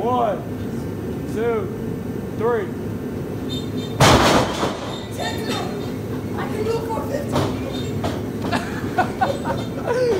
One, two, three. Ten, I can do 450.